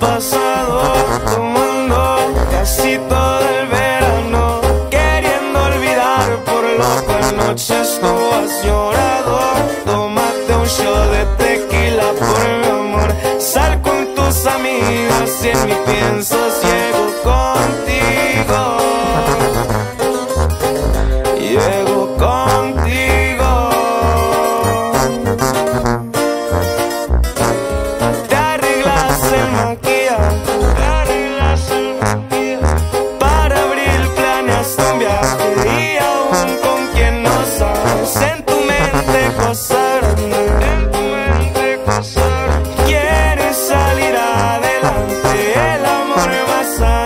pasado tomando casi todo el verano queriendo olvidar por locas noches no has llorado. Tómate un show de tequila por mi amor. Sal con tus amigas y en mi pienso ciego contigo. agora eu assar.